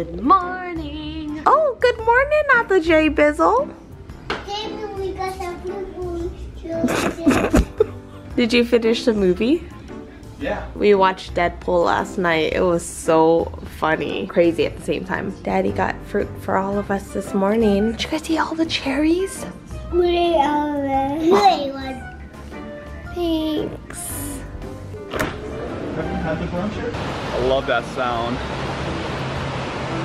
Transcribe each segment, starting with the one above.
Good morning. Oh, good morning, not the J Bizzle. we got some Did you finish the movie? Yeah. We watched Deadpool last night. It was so funny. Crazy at the same time. Daddy got fruit for all of us this morning. Did you guys see all the cherries? Wait, wait, one. Thanks. Have you had the brunch yet? I love that sound.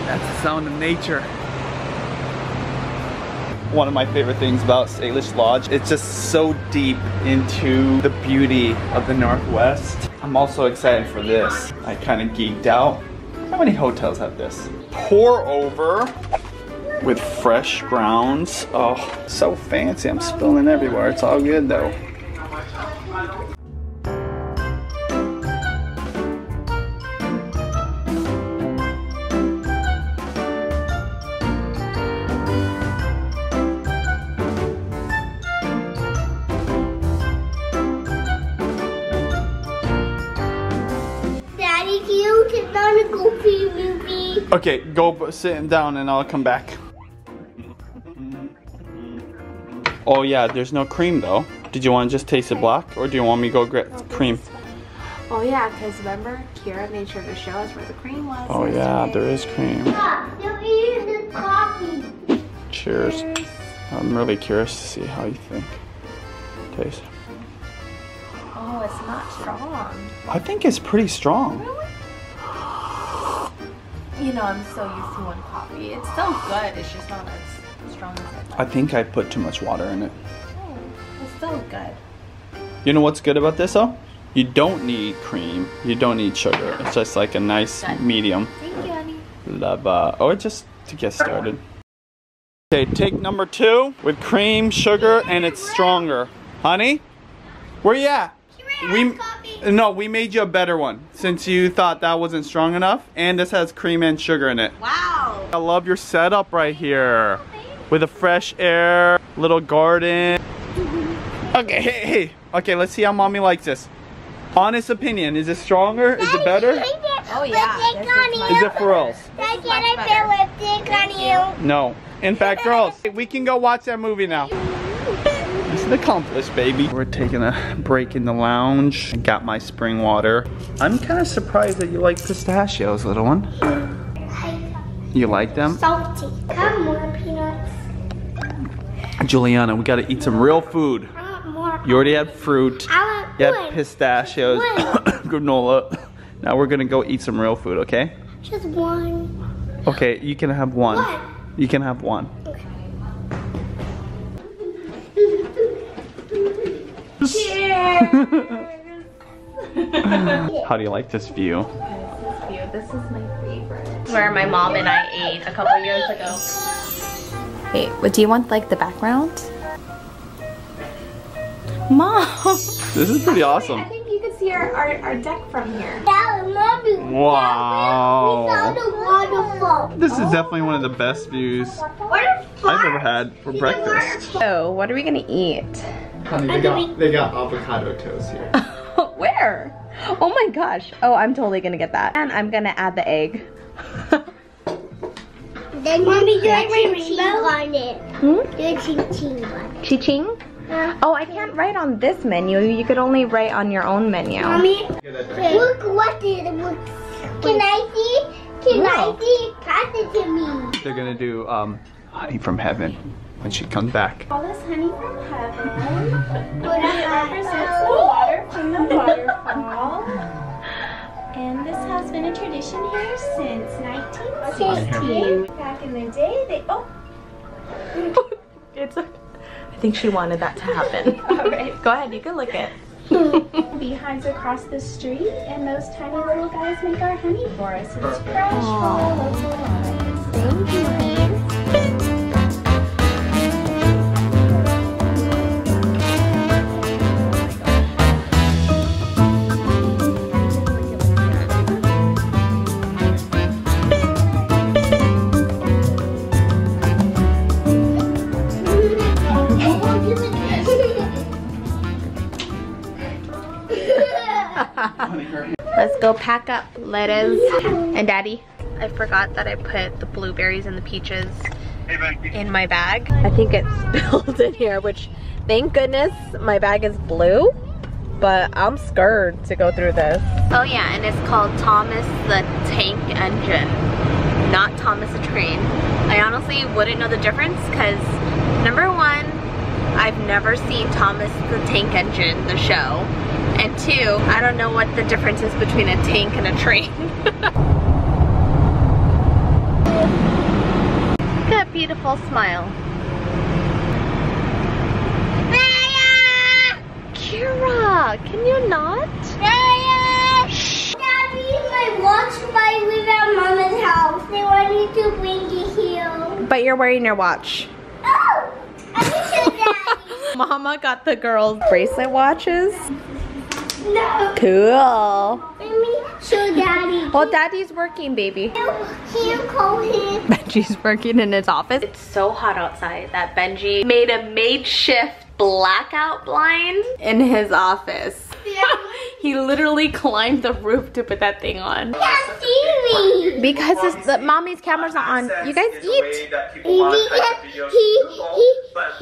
That's the sound of nature. One of my favorite things about Salish Lodge, it's just so deep into the beauty of the Northwest. I'm also excited for this. I kind of geeked out. How many hotels have this? Pour over with fresh grounds. Oh, so fancy. I'm spilling everywhere. It's all good though. Okay, go b- sit down and I'll come back. Oh yeah, there's no cream though. Did you want to just taste it black or do you want me to go get oh, cream? Oh yeah, because remember, Kira made sure to show us where the cream was. Oh yeah, there is cream. Stop, you're eating the coffee. Cheers. I'm really curious to see how you think. Taste. Oh, it's not strong. I think it's pretty strong. You know, I'm so used to one coffee. It's still good. It's just not as strong as I thought. I think I put too much water in it. Oh, it's still good. You know what's good about this though? You don't need cream. You don't need sugar. It's just like a nice Good. medium. Thank you, honey. Lava. Uh, or oh, just to get started. Okay, take number two with cream, sugar, and it's stronger. Honey, where you at? We no, we made you a better one since you thought that wasn't strong enough, and this has cream and sugar in it. Wow. I love your setup right here with a fresh air, little garden. Okay, hey, hey. Okay, let's see how mommy likes this. Honest opinion, is it stronger? Is it better? Oh, yeah, Lipstick on is you. Is it for us? Can I put lipstick on you? No. In fact, girls, we can go watch that movie now. Mission accomplished, baby. We're taking a break in the lounge. I got my spring water. I'm kind of surprised that you like pistachios, little one. You like them? Salty. Have more peanuts. Julianna, we gotta eat some real food. I want more. You already had fruit. I want You had pistachios, granola. Now we're gonna go eat some real food, okay? Just one. Okay, you can have one. One. You can have one. How do you like this view? Cute. This is my favorite. Where my mom and I ate a couple years ago. Wait, what do you want like the background? Mom! This is pretty awesome. I think you can see our, our, our deck from here. That was mommy. Wow. We saw the waterfall. This is definitely one of the best views I've ever had for breakfast. So, what are we gonna eat? Honey, they got, they got avocado toast here. Where? Oh my gosh. Oh, I'm totally gonna get that. And I'm gonna add the egg. Then mommy, do a ching ching on it. Hmm? Do a ching ching on it. Chi-ching? Oh, I can't write on this menu. You could only write on your own menu. Mommy, look what it was. Can I see? Can I see? Pass it to me. They're gonna do um, honey from heaven when she comes back. All this honey from heaven. What It represents the water from the waterfall. And this has been a tradition here since 1916. Back in the day, they oh, It's a, I think she wanted that to happen. all right. Go ahead, you can look it. Beehives across the street, and those tiny little guys make our honey for us. It's fresh from the local hives. Thank you. Let's go pack up lettuce and daddy. I forgot that I put the blueberries and the peaches in my bag. I think it spilled in here, which thank goodness my bag is blue, but I'm scared to go through this. Oh yeah, and it's called Thomas the Tank Engine, not Thomas the Train. I honestly wouldn't know the difference because number one, I've never seen Thomas the Tank Engine, the show. And two, I don't know what the difference is between a tank and a train. Look at that beautiful smile. Keira, can you not? Daddy, my watch by with our mama's house. They want me to bring it here. But you're wearing your watch. Oh, I. Mama got the girls bracelet watches. No. Cool. Let show daddy. Well, daddy's working, baby. Can you call him? Benji's working in his office. It's so hot outside that Benji made a makeshift blackout blind in his office. He literally climbed the roof to put that thing on. can't see me. Because it's, the mommy's camera's not on. You guys eat. He, he, he, he,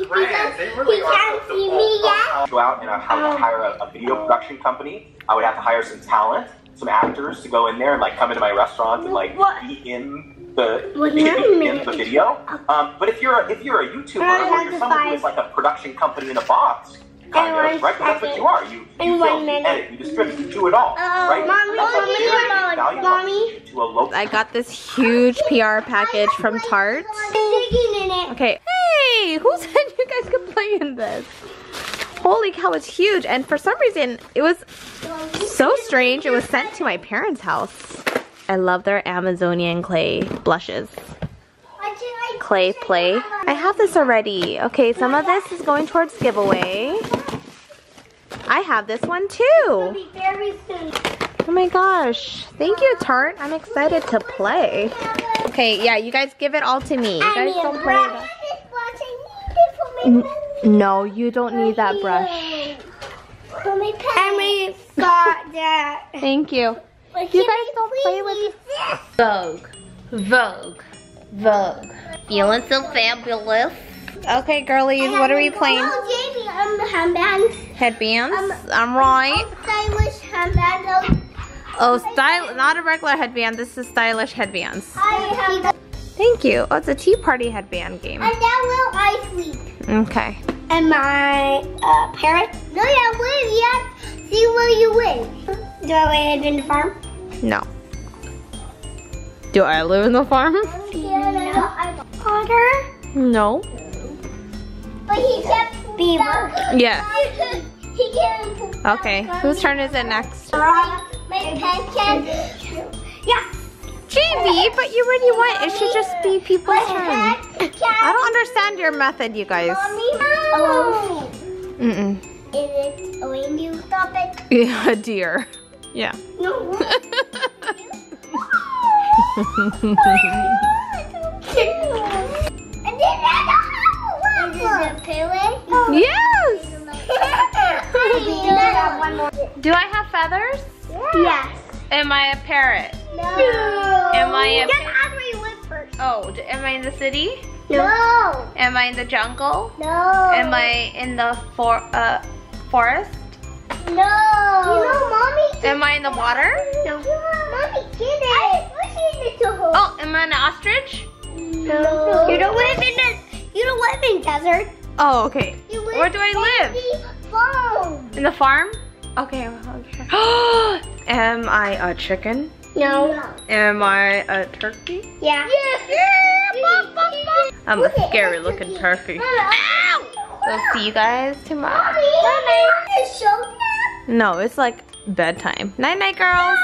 he can't see me yet. go out and I Um, would hire a, a video production company. I would have to hire some talent, some actors to go in there and like come into my restaurant and like What? be in the What be in the video. Um, but if you're a, if you're a YouTuber or you're to someone who's like a production company in a box, kind one of, right? 'Cause that's what you are. You, In you one film, you edit, you distribute, you do it all, Uh, right? Mommy, That's a mommy, very mommy, mommy. to a local. I got this huge PR package from Tarte. Digging in it. Okay. Hey, who said you guys could play in this? Holy cow, it's huge. And for some reason, it was so strange. It was sent to my parents' house. I love their Amazonian clay blushes. Clay play. I have this already. Okay, some of this is going towards giveaway. I have this one too. Very soon. Oh my gosh. Thank you, Tarte. I'm excited to play. Okay, yeah, you guys give it all to me. You guys don't play with No, you don't need that brush. For my pen. Emily got that. Thank you. You guys don't play with this. Vogue. Vogue. Vogue. Feeling so fabulous. Okay, girlies, what are we playing? Oh, Jamie, um, the handbands. Headbands? Um, I'm right. Oh, stylish handbands. Oh, style, not a regular headband. This is stylish headbands. Thank you. Oh, it's a tea party headband game. and that will I sleep. Okay. And my uh, parrot. No, yeah, yet. See where you live. Do I live in the farm? No. Do I live in the farm? Yeah, Otter. No. But he kept beaver. Can. Okay. Whose turn is it next? My pen can. Yeah. Jamie, but you already went. It should just be people's turn. I don't understand your method, you guys. No. Oh. Mm-mm. Is it a reindeer? Stop it. Yeah, a deer. Yeah. No. yes! Do I have feathers? Yes. Am I a parrot? No. Am I a- Get out where you live first. Oh, am I in the city? No. Am I in the jungle? No. Am I in the for uh forest? No. You know, mommy. Am I in the water? No. Mommy, get it. I pushing it to her. Oh, am I an ostrich? No. You don't live in the. You don't live in desert. Oh, okay. You live Where do I live? in the farm. In the farm? Okay. okay. am I a chicken? No. Am I a turkey? Yeah. Yeah. I'm a scary looking turkey. Ow! So see you guys tomorrow. Mommy, Mommy. Show. No, it's like bedtime. Night night, girls.